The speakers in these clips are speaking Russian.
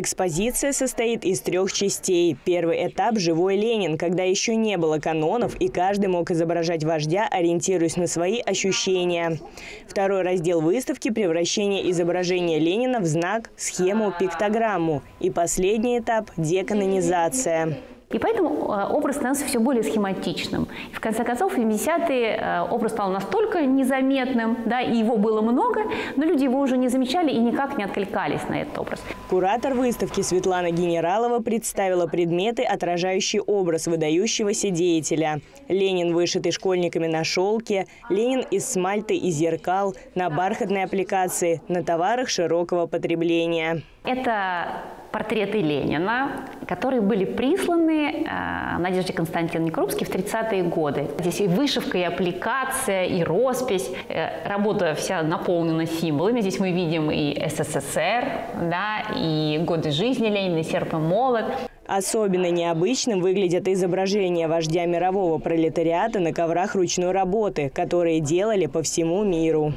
Экспозиция состоит из трех частей. Первый этап – «Живой Ленин», когда еще не было канонов, и каждый мог изображать вождя, ориентируясь на свои ощущения. Второй раздел выставки – превращение изображения Ленина в знак, схему, пиктограмму. И последний этап – деканонизация. И поэтому э, образ становился все более схематичным. И в конце концов, в 70-е э, образ стал настолько незаметным, да, и его было много, но люди его уже не замечали и никак не откликались на этот образ. Куратор выставки Светлана Генералова представила предметы, отражающие образ выдающегося деятеля. Ленин, вышитый школьниками на шелке, Ленин из смальты и зеркал, на бархатной аппликации, на товарах широкого потребления. Это портреты Ленина, которые были присланы э, Надежде Константиновне Крупской в 30-е годы. Здесь и вышивка, и аппликация, и роспись. Э, работа вся наполнена символами. Здесь мы видим и СССР, да, и годы жизни Ленина, и серп и молот. Особенно необычным выглядят изображения вождя мирового пролетариата на коврах ручной работы, которые делали по всему миру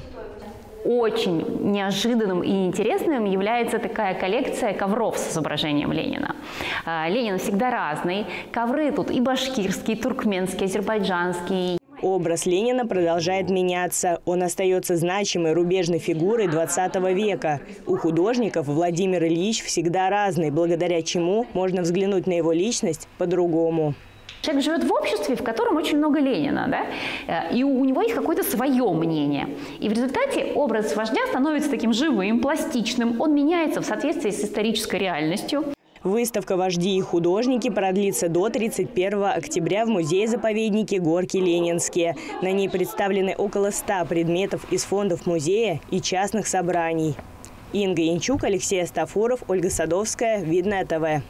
очень неожиданным и интересным является такая коллекция ковров с изображением Ленина. А, Ленин всегда разный. Ковры тут и башкирские, и туркменские, азербайджанские. Образ Ленина продолжает меняться. Он остается значимой рубежной фигурой 20 века. У художников Владимир Ильич всегда разный, благодаря чему можно взглянуть на его личность по-другому. Человек живет в обществе, в котором очень много Ленина, да? Э, и у него есть какое-то свое мнение. И в результате образ вождя становится таким живым, пластичным, он меняется в соответствии с исторической реальностью. Выставка «Вожди и художники» продлится до 31 октября в музее-заповеднике «Горки Ленинские». На ней представлены около 100 предметов из фондов музея и частных собраний. Инга Янчук, Алексей Астафуров, Ольга Садовская. Видное ТВ.